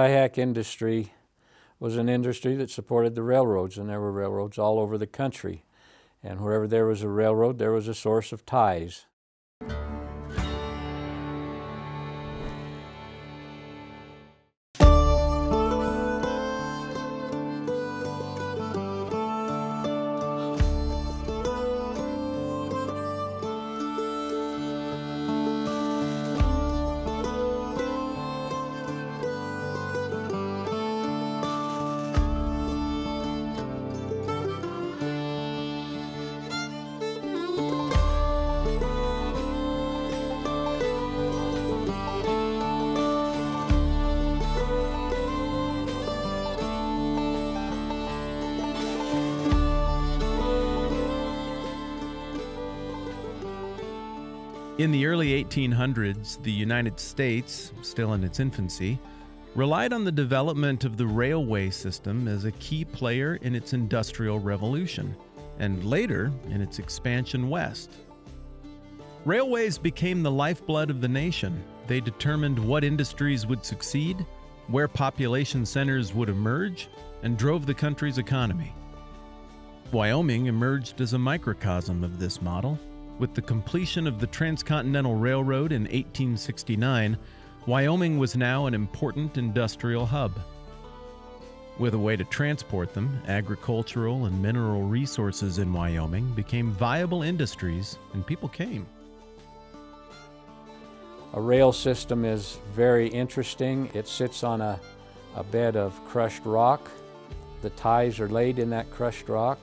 Hack industry was an industry that supported the railroads, and there were railroads all over the country. And wherever there was a railroad, there was a source of ties. In the early 1800s, the United States, still in its infancy, relied on the development of the railway system as a key player in its industrial revolution, and later in its expansion west. Railways became the lifeblood of the nation. They determined what industries would succeed, where population centers would emerge, and drove the country's economy. Wyoming emerged as a microcosm of this model with the completion of the Transcontinental Railroad in 1869, Wyoming was now an important industrial hub. With a way to transport them, agricultural and mineral resources in Wyoming became viable industries and people came. A rail system is very interesting. It sits on a, a bed of crushed rock. The ties are laid in that crushed rock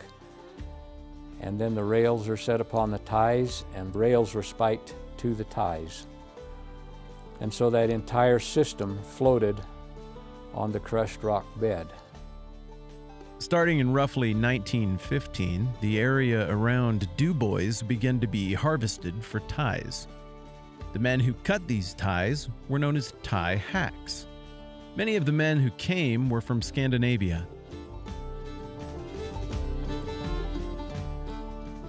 and then the rails are set upon the ties and rails were spiked to the ties. And so that entire system floated on the crushed rock bed. Starting in roughly 1915, the area around DuBois began to be harvested for ties. The men who cut these ties were known as tie hacks. Many of the men who came were from Scandinavia,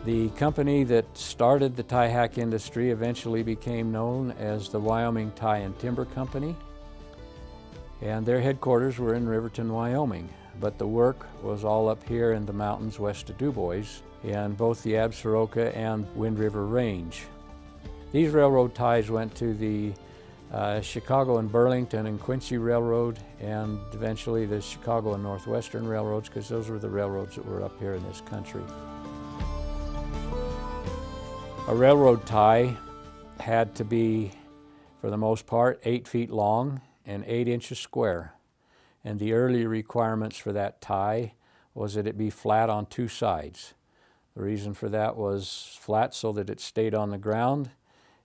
The company that started the tie hack industry eventually became known as the Wyoming Tie and Timber Company. And their headquarters were in Riverton, Wyoming. But the work was all up here in the mountains west of DuBois in both the Absaroka and Wind River Range. These railroad ties went to the uh, Chicago and Burlington and Quincy Railroad and eventually the Chicago and Northwestern Railroads because those were the railroads that were up here in this country. A railroad tie had to be, for the most part, eight feet long and eight inches square. And the early requirements for that tie was that it be flat on two sides. The reason for that was flat so that it stayed on the ground,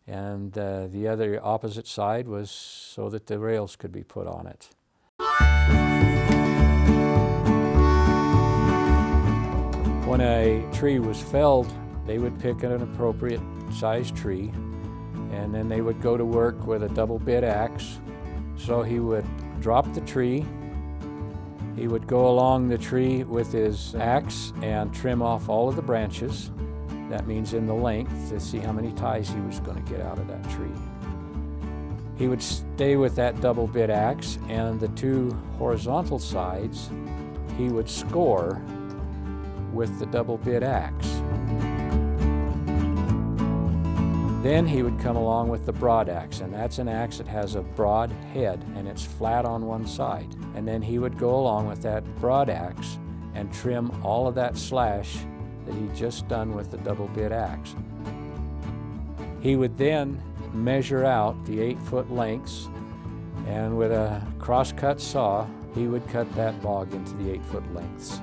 and uh, the other opposite side was so that the rails could be put on it. When a tree was felled they would pick an appropriate sized tree and then they would go to work with a double bit axe. So he would drop the tree, he would go along the tree with his axe and trim off all of the branches. That means in the length to see how many ties he was going to get out of that tree. He would stay with that double bit axe and the two horizontal sides he would score with the double bit axe. Then he would come along with the broad axe, and that's an axe that has a broad head and it's flat on one side. And then he would go along with that broad axe and trim all of that slash that he'd just done with the double bit axe. He would then measure out the eight foot lengths and with a cross-cut saw, he would cut that log into the eight foot lengths.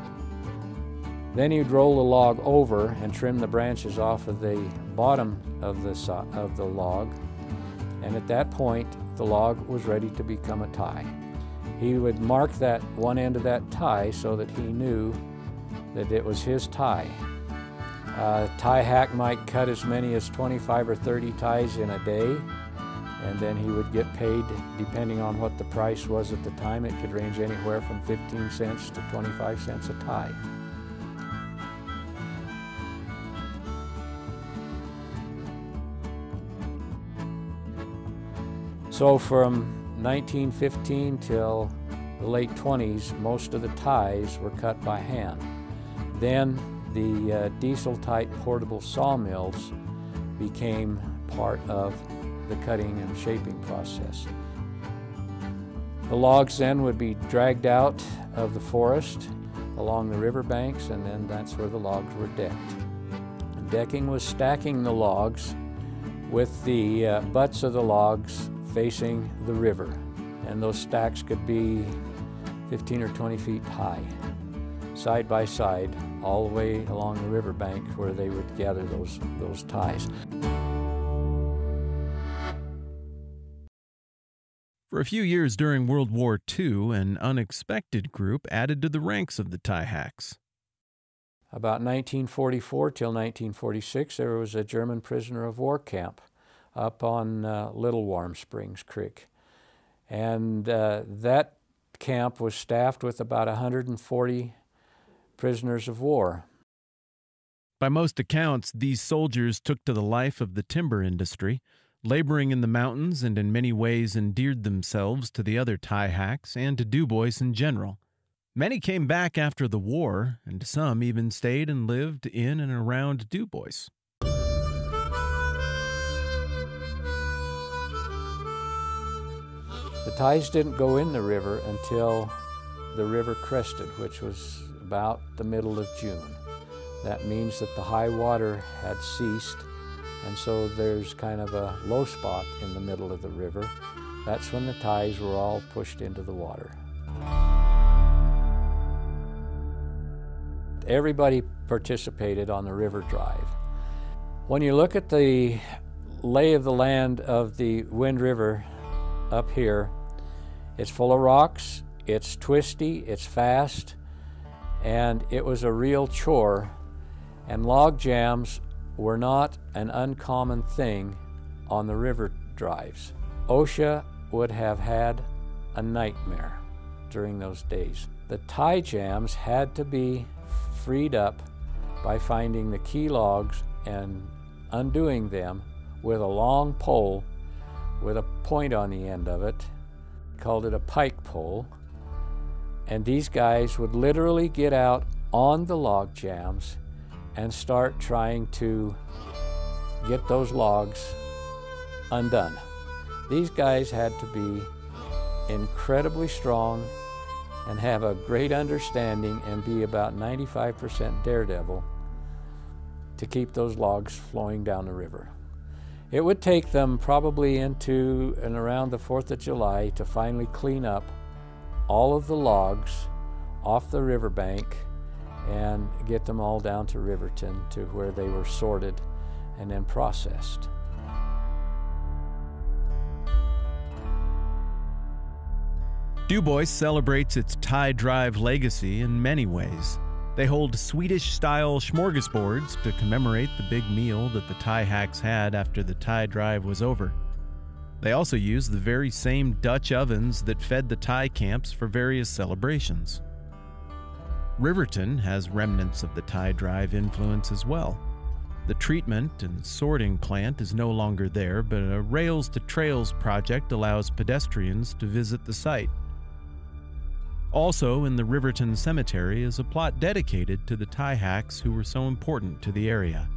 Then he'd roll the log over and trim the branches off of the bottom of the, of the log. And at that point, the log was ready to become a tie. He would mark that one end of that tie so that he knew that it was his tie. Uh, tie hack might cut as many as 25 or 30 ties in a day, and then he would get paid depending on what the price was at the time. It could range anywhere from 15 cents to 25 cents a tie. So from 1915 till the late 20s, most of the ties were cut by hand. Then the uh, diesel type portable sawmills became part of the cutting and shaping process. The logs then would be dragged out of the forest along the river banks, and then that's where the logs were decked. Decking was stacking the logs with the uh, butts of the logs facing the river, and those stacks could be 15 or 20 feet high, side by side, all the way along the riverbank where they would gather those, those ties. For a few years during World War II, an unexpected group added to the ranks of the tie hacks. About 1944 till 1946, there was a German prisoner of war camp up on uh, Little Warm Springs Creek. And uh, that camp was staffed with about 140 prisoners of war. By most accounts, these soldiers took to the life of the timber industry laboring in the mountains and in many ways endeared themselves to the other tie hacks and to Du Bois in general. Many came back after the war, and some even stayed and lived in and around Du Bois. The ties didn't go in the river until the river crested, which was about the middle of June. That means that the high water had ceased and so there's kind of a low spot in the middle of the river. That's when the ties were all pushed into the water. Everybody participated on the river drive. When you look at the lay of the land of the Wind River up here, it's full of rocks, it's twisty, it's fast, and it was a real chore. And log jams were not an uncommon thing on the river drives. OSHA would have had a nightmare during those days. The tie jams had to be freed up by finding the key logs and undoing them with a long pole with a point on the end of it. called it a pike pole. And these guys would literally get out on the log jams and start trying to get those logs undone. These guys had to be incredibly strong and have a great understanding and be about 95% daredevil to keep those logs flowing down the river. It would take them probably into and around the 4th of July to finally clean up all of the logs off the riverbank and get them all down to Riverton to where they were sorted and then processed. Du Bois celebrates its tie drive legacy in many ways. They hold Swedish style smorgasbords to commemorate the big meal that the tie hacks had after the tie drive was over. They also use the very same Dutch ovens that fed the tie camps for various celebrations. Riverton has remnants of the tie drive influence as well. The treatment and sorting plant is no longer there, but a Rails to Trails project allows pedestrians to visit the site. Also, in the Riverton Cemetery is a plot dedicated to the tie hacks who were so important to the area.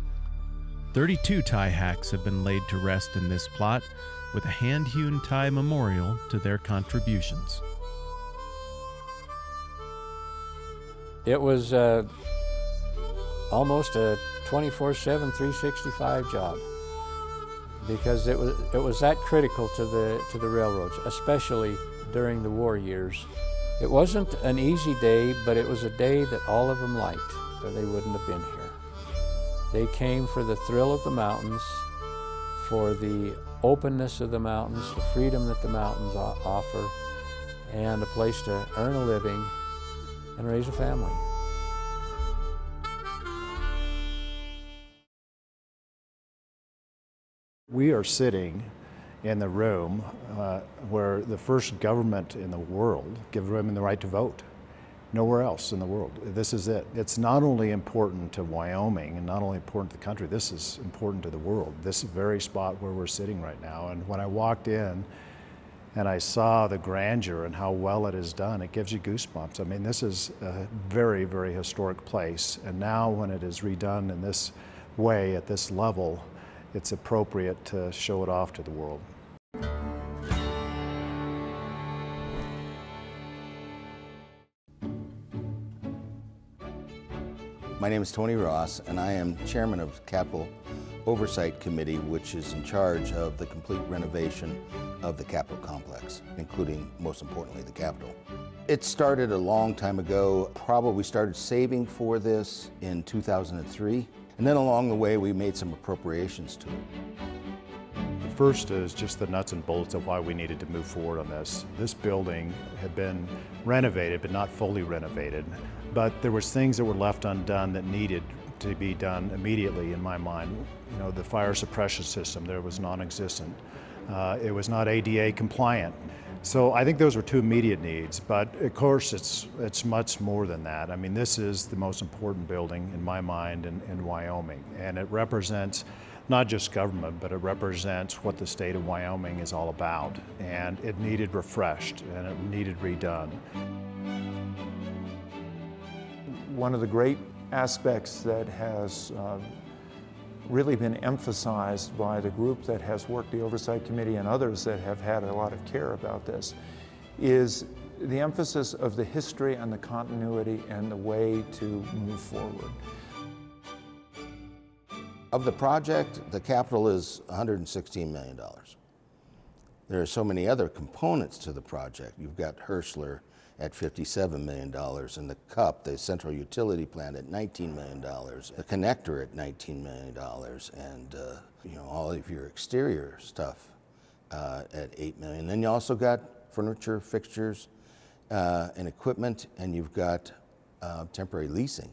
32 tie hacks have been laid to rest in this plot, with a hand hewn tie memorial to their contributions. It was uh, almost a 24/7, 365 job because it was it was that critical to the to the railroads, especially during the war years. It wasn't an easy day, but it was a day that all of them liked, or they wouldn't have been here. They came for the thrill of the mountains, for the openness of the mountains, the freedom that the mountains offer, and a place to earn a living and raise a family. We are sitting in the room uh, where the first government in the world gave women the right to vote. Nowhere else in the world. This is it. It's not only important to Wyoming and not only important to the country, this is important to the world. This very spot where we're sitting right now. And when I walked in, and I saw the grandeur and how well it is done, it gives you goosebumps. I mean, this is a very, very historic place, and now when it is redone in this way at this level, it's appropriate to show it off to the world. My name is Tony Ross, and I am chairman of the Capitol Oversight Committee, which is in charge of the complete renovation of the Capitol complex, including, most importantly, the Capitol. It started a long time ago. Probably started saving for this in 2003, and then along the way we made some appropriations to it. The first is just the nuts and bolts of why we needed to move forward on this. This building had been renovated, but not fully renovated. But there was things that were left undone that needed to be done immediately in my mind. You know, the fire suppression system there was non-existent. Uh, it was not ADA compliant. So I think those were two immediate needs, but of course it's, it's much more than that. I mean, this is the most important building in my mind in, in Wyoming, and it represents not just government, but it represents what the state of Wyoming is all about. And it needed refreshed and it needed redone. One of the great aspects that has uh, really been emphasized by the group that has worked the Oversight Committee and others that have had a lot of care about this is the emphasis of the history and the continuity and the way to move forward. Of the project, the Capitol is $116 million. There are so many other components to the project. You've got Herschler, at $57 million, and the CUP, the central utility plant, at $19 million, the connector at $19 million, and uh, you know all of your exterior stuff uh, at 8 million. Then you also got furniture, fixtures, uh, and equipment, and you've got uh, temporary leasing.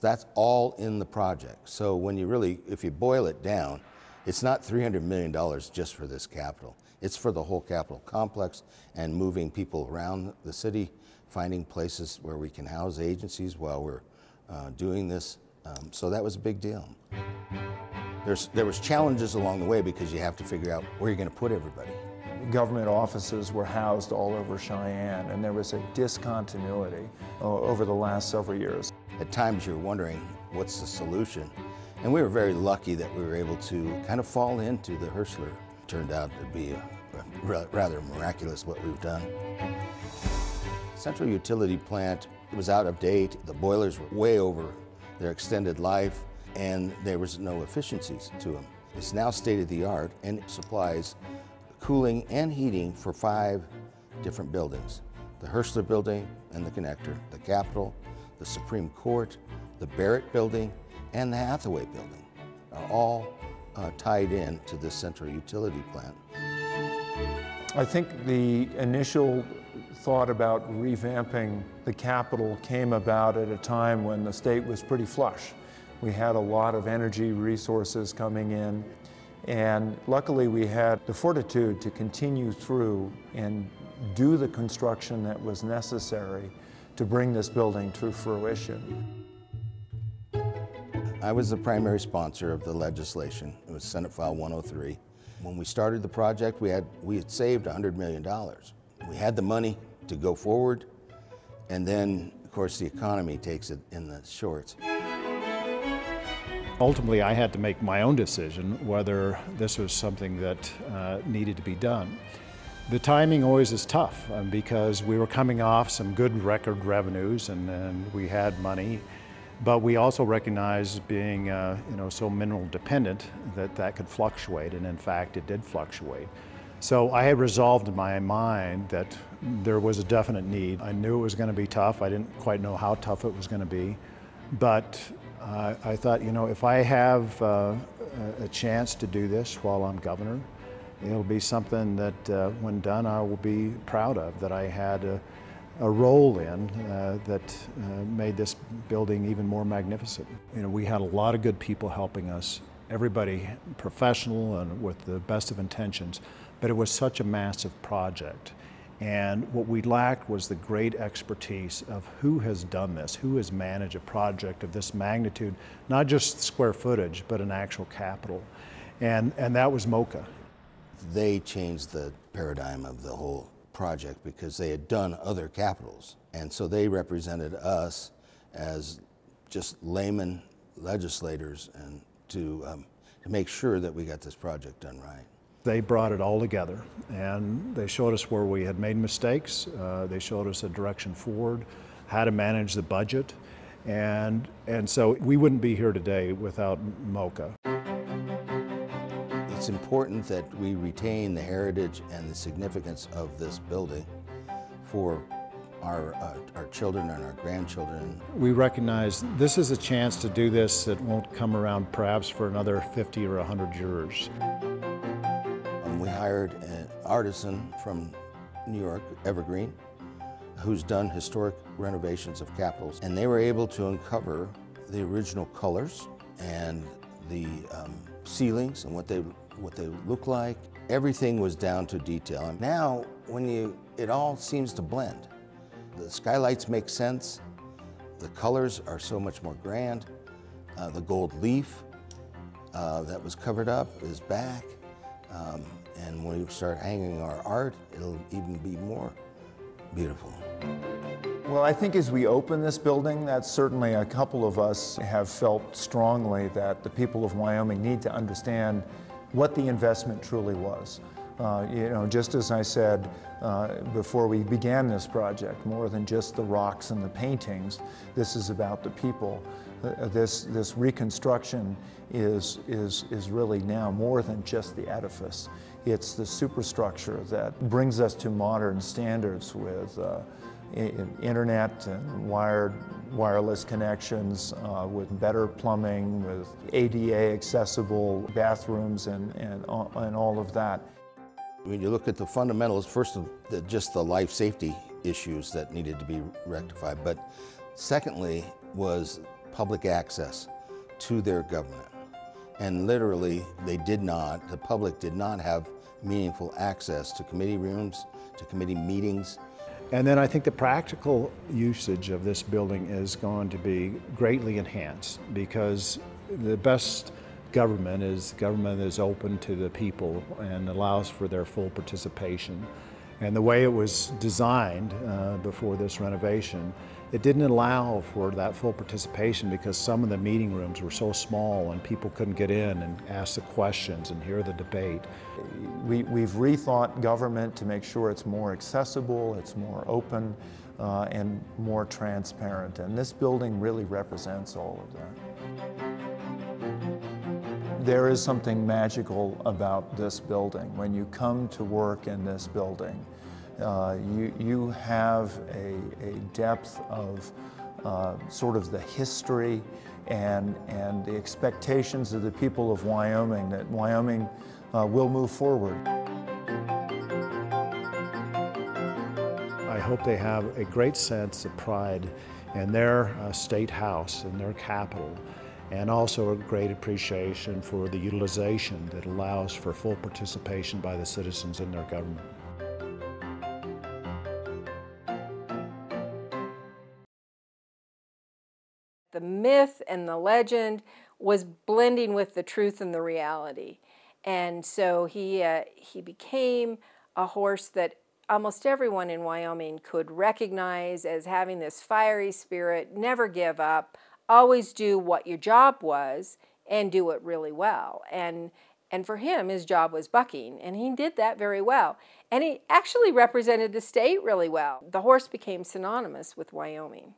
That's all in the project. So when you really, if you boil it down, it's not $300 million just for this Capitol. It's for the whole Capitol complex and moving people around the city, finding places where we can house agencies while we're uh, doing this. Um, so that was a big deal. There's, there was challenges along the way because you have to figure out where you're going to put everybody. Government offices were housed all over Cheyenne, and there was a discontinuity uh, over the last several years. At times you're wondering, what's the solution? And we were very lucky that we were able to kind of fall into the Herschler. Turned out to be rather miraculous what we've done. Central utility plant was out of date. The boilers were way over their extended life and there was no efficiencies to them. It's now state of the art and it supplies cooling and heating for five different buildings. The Herschler building and the connector, the Capitol, the Supreme Court, the Barrett building, and the Hathaway building are all uh, tied in to this central utility plant. I think the initial thought about revamping the Capitol came about at a time when the state was pretty flush. We had a lot of energy resources coming in, and luckily we had the fortitude to continue through and do the construction that was necessary to bring this building to fruition. I was the primary sponsor of the legislation. It was Senate File 103. When we started the project, we had, we had saved $100 million. We had the money to go forward, and then, of course, the economy takes it in the shorts. Ultimately, I had to make my own decision whether this was something that uh, needed to be done. The timing always is tough um, because we were coming off some good record revenues and, and we had money but we also recognize being uh, you know, so mineral dependent that that could fluctuate, and in fact it did fluctuate. So I had resolved in my mind that there was a definite need. I knew it was going to be tough. I didn't quite know how tough it was going to be. But uh, I thought, you know, if I have uh, a chance to do this while I'm governor, it'll be something that uh, when done I will be proud of, that I had a role in uh, that uh, made this building even more magnificent. You know, we had a lot of good people helping us, everybody professional and with the best of intentions, but it was such a massive project. And what we lacked was the great expertise of who has done this, who has managed a project of this magnitude, not just square footage, but an actual capital. And, and that was MOCA. they changed the paradigm of the whole project because they had done other capitals. And so they represented us as just layman legislators and to, um, to make sure that we got this project done right. They brought it all together and they showed us where we had made mistakes. Uh, they showed us a direction forward, how to manage the budget. And, and so we wouldn't be here today without MOCA. It's important that we retain the heritage and the significance of this building for our, uh, our children and our grandchildren. We recognize this is a chance to do this that won't come around perhaps for another 50 or 100 years. Um, we hired an artisan from New York, EverGreene, who's done historic renovations of capitals, and they were able to uncover the original colors and the um, ceilings and what they what they look like. Everything was down to detail. And now, when you, it all seems to blend. The skylights make sense. The colors are so much more grand. Uh, the gold leaf uh, that was covered up is back. Um, and when we start hanging our art, it'll even be more beautiful. Well, I think as we open this building, that's certainly a couple of us have felt strongly that the people of Wyoming need to understand what the investment truly was. Uh, you know, just as I said uh, before we began this project, more than just the rocks and the paintings, this is about the people. Uh, this, this reconstruction is, is, is really now more than just the edifice. It's the superstructure that brings us to modern standards with uh, internet and wired wireless connections, uh, with better plumbing, with ADA accessible bathrooms and, and, and all of that. When you look at the fundamentals, first of the, just the life safety issues that needed to be rectified, but secondly was public access to their government. And literally, they did not, the public did not have meaningful access to committee rooms, to committee meetings, and then I think the practical usage of this building is going to be greatly enhanced because the best government is government that is open to the people and allows for their full participation. And the way it was designed uh, before this renovation, it didn't allow for that full participation because some of the meeting rooms were so small and people couldn't get in and ask the questions and hear the debate. We, we've rethought government to make sure it's more accessible, it's more open, uh, and more transparent. And this building really represents all of that. There is something magical about this building. When you come to work in this building, uh, you, you have a, a depth of uh, sort of the history and, and the expectations of the people of Wyoming that Wyoming uh, will move forward. I hope they have a great sense of pride in their uh, state house, in their capital, and also a great appreciation for the utilization that allows for full participation by the citizens in their government. Myth and the legend was blending with the truth and the reality. And so he, uh, he became a horse that almost everyone in Wyoming could recognize as having this fiery spirit, never give up, always do what your job was and do it really well. And and for him, his job was bucking, and he did that very well. And he actually represented the state really well. The horse became synonymous with Wyoming.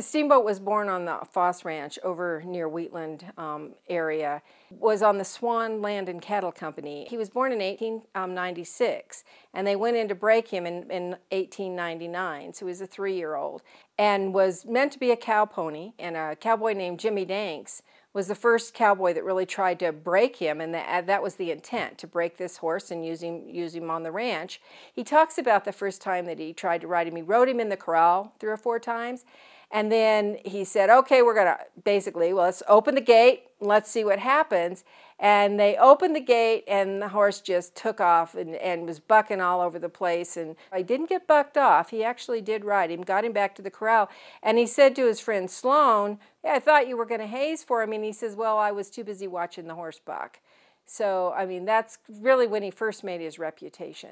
Steamboat was born on the Foss Ranch over near Wheatland um, area. Was on the Swan Land and Cattle Company. He was born in 1896, and they went in to break him in, in 1899. So he was a three-year-old, and was meant to be a cow pony. And a cowboy named Jimmy Danks was the first cowboy that really tried to break him, and that, uh, that was the intent to break this horse and use him, use him on the ranch. He talks about the first time that he tried to ride him. He rode him in the corral three or four times. And then he said, okay, we're going to basically, well, let's open the gate let's see what happens. And they opened the gate, and the horse just took off and, and was bucking all over the place. And I didn't get bucked off. He actually did ride him, got him back to the corral. And he said to his friend Sloan, yeah, I thought you were going to haze for him. And he says, Well, I was too busy watching the horse buck. So, I mean, that's really when he first made his reputation.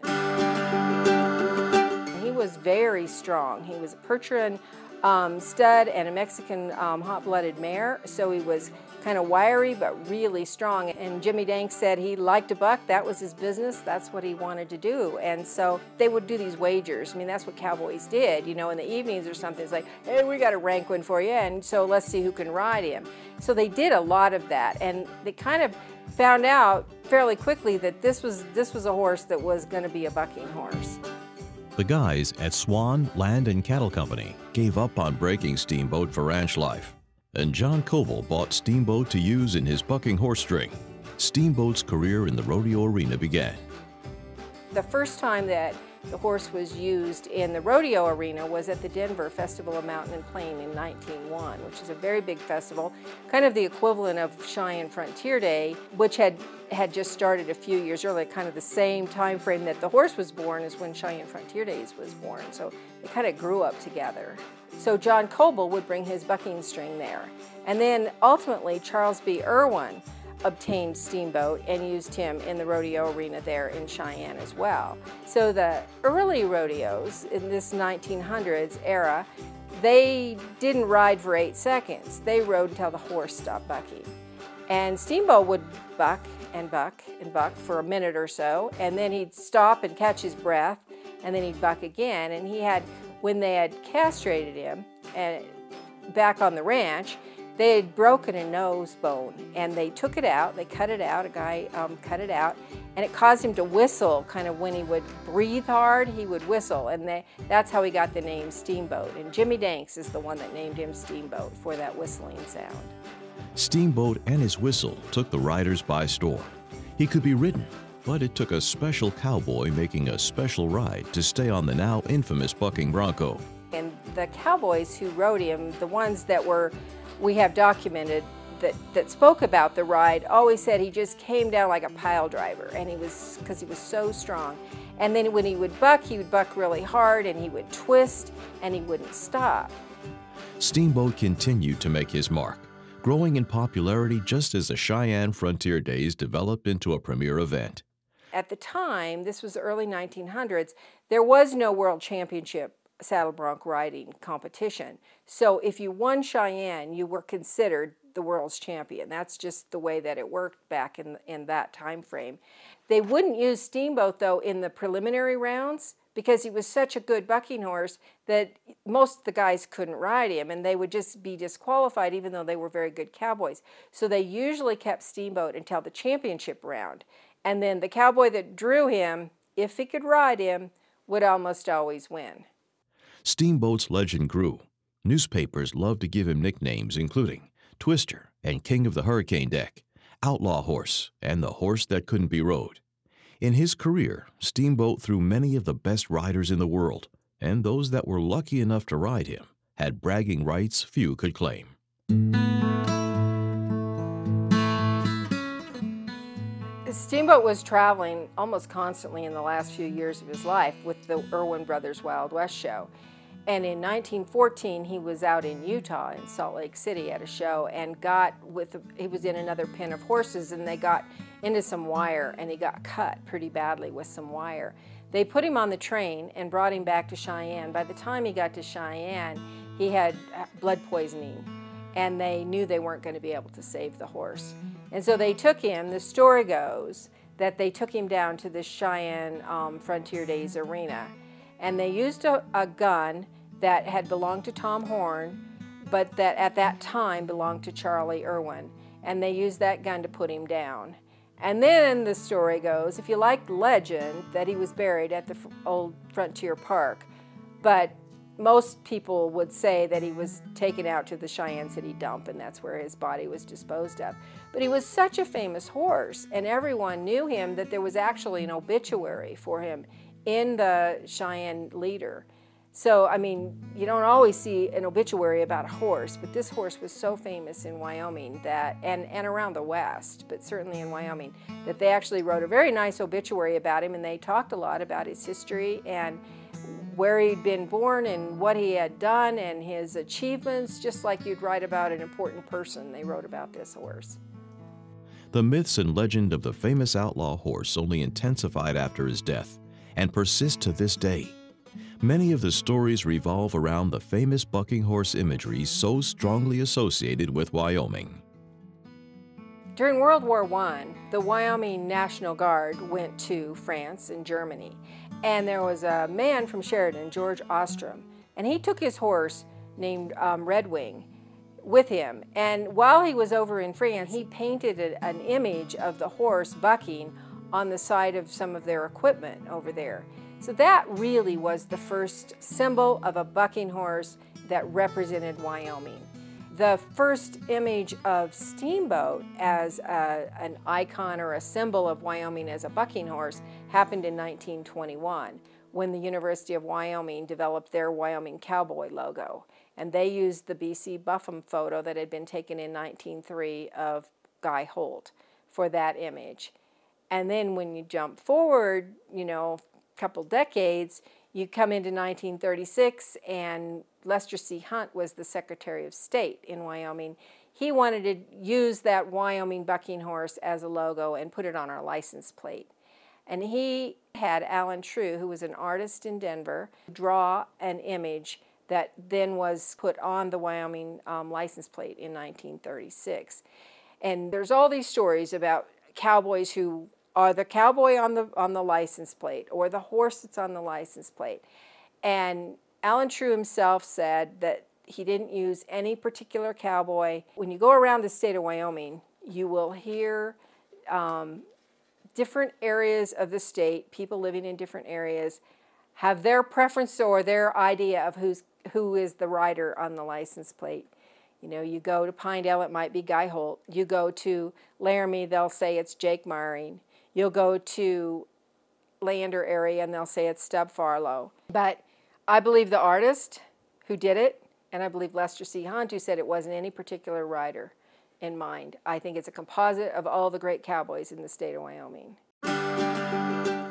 He was very strong. He was a Percheron um, stud and a Mexican um, hot-blooded mare, so he was kind of wiry but really strong. And Jimmy Dank said he liked a buck. That was his business. That's what he wanted to do. And so they would do these wagers. I mean, that's what cowboys did. You know, in the evenings or something, it's like, hey, we got a rank one for you, and so let's see who can ride him. So they did a lot of that, and they kind of found out fairly quickly that this was this was a horse that was going to be a bucking horse. The guys at Swan Land and Cattle Company gave up on breaking Steamboat for ranch life, and John Coble bought Steamboat to use in his bucking horse string. Steamboat's career in the rodeo arena began. The first time that the horse was used in the rodeo arena was at the Denver Festival of Mountain and Plain in 1901, which is a very big festival, kind of the equivalent of Cheyenne Frontier Day, which had had just started a few years earlier, kind of the same time frame that the horse was born as when Cheyenne Frontier Days was born. So they kind of grew up together. So John Coble would bring his bucking string there. And then ultimately Charles B. Irwin obtained Steamboat and used him in the rodeo arena there in Cheyenne as well. So the early rodeos in this 1900s era, they didn't ride for eight seconds. They rode until the horse stopped bucking. And Steamboat would buck and buck and buck for a minute or so, and then he'd stop and catch his breath, and then he'd buck again. And he had, when they had castrated him and back on the ranch, they had broken a nose bone and they took it out, they cut it out, a guy um, cut it out, and it caused him to whistle kind of when he would breathe hard, he would whistle. And they, that's how he got the name Steamboat. And Jimmy Danks is the one that named him Steamboat for that whistling sound. Steamboat and his whistle took the riders by storm. He could be ridden, but it took a special cowboy making a special ride to stay on the now infamous bucking bronco. And the cowboys who rode him, the ones that were we have documented that, that spoke about the ride always said he just came down like a pile driver and he was because he was so strong. And then when he would buck he would buck really hard and he would twist and he wouldn't stop. Steamboat continued to make his mark growing in popularity just as the cheyenne frontier days developed into a premier event. At the time this was the early 1900s there was no world championship saddle bronc riding competition. So if you won Cheyenne, you were considered the world's champion. That's just the way that it worked back in, in that time frame. They wouldn't use Steamboat, though, in the preliminary rounds because he was such a good bucking horse that most of the guys couldn't ride him and they would just be disqualified even though they were very good cowboys. So they usually kept Steamboat until the championship round. And then the cowboy that drew him, if he could ride him, would almost always win. Steamboat's legend grew. Newspapers loved to give him nicknames including Twister and King of the Hurricane Deck, Outlaw Horse, and the Horse That Couldn't Be Rode. In his career, Steamboat threw many of the best riders in the world, and those that were lucky enough to ride him had bragging rights few could claim. Steamboat was traveling almost constantly in the last few years of his life with the Irwin Brothers Wild West show. And in 1914, he was out in Utah in Salt Lake City at a show and got with, he was in another pen of horses and they got into some wire and he got cut pretty badly with some wire. They put him on the train and brought him back to Cheyenne. By the time he got to Cheyenne, he had blood poisoning and they knew they weren't going to be able to save the horse. And so they took him, the story goes, that they took him down to the Cheyenne um, Frontier Days arena and they used a, a gun that had belonged to Tom Horn, but that at that time belonged to Charlie Irwin. And they used that gun to put him down. And then the story goes, if you like legend, that he was buried at the old Frontier Park. But most people would say that he was taken out to the Cheyenne City dump and that's where his body was disposed of. But he was such a famous horse and everyone knew him that there was actually an obituary for him in the Cheyenne Leader. So, I mean, you don't always see an obituary about a horse, but this horse was so famous in Wyoming that, and, and around the West, but certainly in Wyoming, that they actually wrote a very nice obituary about him and they talked a lot about his history and where he'd been born and what he had done and his achievements, just like you'd write about an important person. They wrote about this horse. The myths and legend of the famous outlaw horse only intensified after his death and persist to this day. Many of the stories revolve around the famous bucking horse imagery so strongly associated with Wyoming. During World War I, the Wyoming National Guard went to France and Germany. And there was a man from Sheridan, George Ostrom, and he took his horse named um, Red Wing with him. And while he was over in France, he painted an image of the horse bucking on the side of some of their equipment over there. So that really was the first symbol of a bucking horse that represented Wyoming. The first image of Steamboat as a, an icon or a symbol of Wyoming as a bucking horse happened in 1921 when the University of Wyoming developed their Wyoming Cowboy logo. And they used the BC Buffum photo that had been taken in 1903 of Guy Holt for that image. And then when you jump forward, you know, couple decades, you come into 1936 and Lester C. Hunt was the Secretary of State in Wyoming. He wanted to use that Wyoming bucking horse as a logo and put it on our license plate. And he had Allen True, who was an artist in Denver, draw an image that then was put on the Wyoming um, license plate in 1936. And there's all these stories about cowboys who or the cowboy on the on the license plate or the horse that's on the license plate. And Allen True himself said that he didn't use any particular cowboy. When you go around the state of Wyoming, you will hear um, different areas of the state, people living in different areas, have their preference or their idea of who's who is the rider on the license plate. You know, you go to Pinedale, it might be Guy Holt. You go to Laramie, they'll say it's Jake Meyering. You'll go to Lander area and they'll say it's Stub Farlow. But I believe the artist who did it, and I believe Lester C. Hunt who said it wasn't any particular rider in mind. I think it's a composite of all the great cowboys in the state of Wyoming.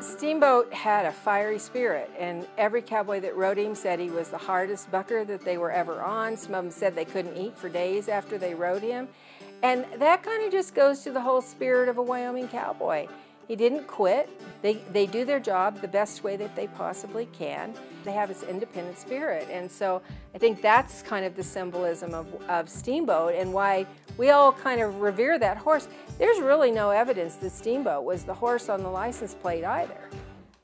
Steamboat had a fiery spirit, and every cowboy that rode him said he was the hardest bucker that they were ever on. Some of them said they couldn't eat for days after they rode him. And that kind of just goes to the whole spirit of a Wyoming cowboy. He didn't quit. They, they do their job the best way that they possibly can. They have this independent spirit. And so I think that's kind of the symbolism of, of Steamboat and why we all kind of revere that horse. There's really no evidence that Steamboat was the horse on the license plate either.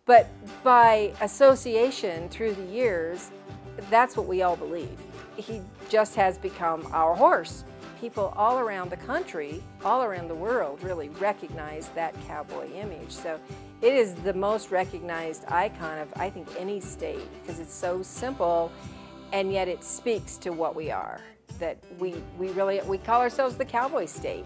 But by association through the years, that's what we all believe. He just has become our horse people all around the country, all around the world, really recognize that cowboy image. So it is the most recognized icon of, I think, any state because it's so simple and yet it speaks to what we are. That we, we really, we call ourselves the cowboy state.